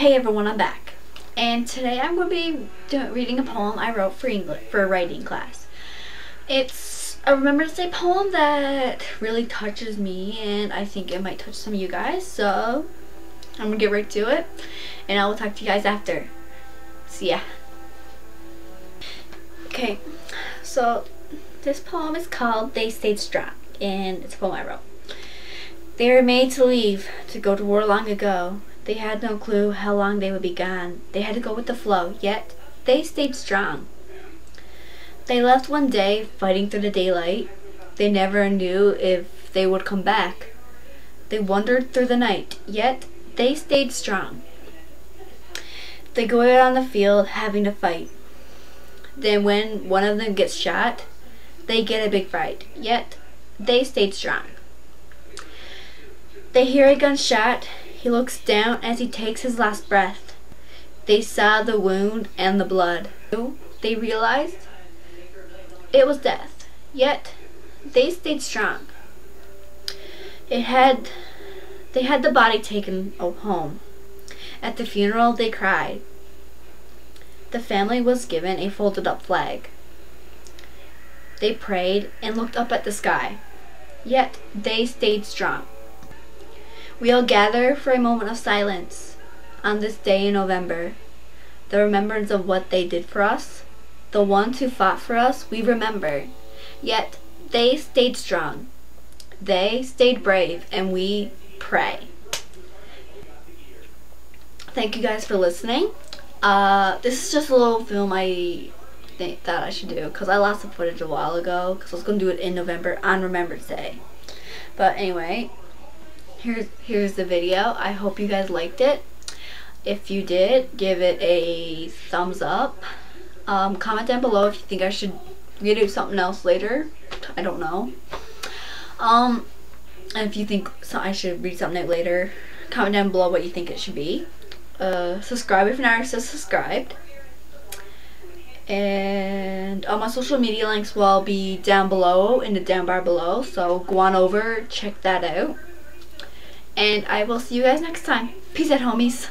Hey everyone, I'm back. And today I'm going to be reading a poem I wrote for English for a writing class. It's a Remembrance Day poem that really touches me and I think it might touch some of you guys. So I'm going to get right to it and I will talk to you guys after. See ya. Okay, so this poem is called They Stayed Strong and it's a poem I wrote. They were made to leave, to go to war long ago. They had no clue how long they would be gone. They had to go with the flow, yet they stayed strong. They left one day, fighting through the daylight. They never knew if they would come back. They wandered through the night, yet they stayed strong. They go out on the field having to fight. Then when one of them gets shot, they get a big fright, yet they stayed strong. They hear a gunshot. He looks down as he takes his last breath. They saw the wound and the blood. They realized it was death, yet they stayed strong. It had they had the body taken home. At the funeral they cried. The family was given a folded up flag. They prayed and looked up at the sky. Yet they stayed strong. We all gather for a moment of silence on this day in November. The remembrance of what they did for us, the ones who fought for us, we remember. Yet they stayed strong. They stayed brave, and we pray. Thank you guys for listening. Uh, this is just a little film I think that I should do because I lost the footage a while ago because I was going to do it in November on Remembrance Day. But anyway, here's here's the video. I hope you guys liked it. If you did, give it a thumbs up. Um, comment down below if you think I should redo something else later. I don't know. Um, and if you think so I should read something later, comment down below what you think it should be. Uh, subscribe if you're not subscribed. And all my social media links will be down below in the down bar below. So go on over, check that out. And I will see you guys next time. Peace out, homies.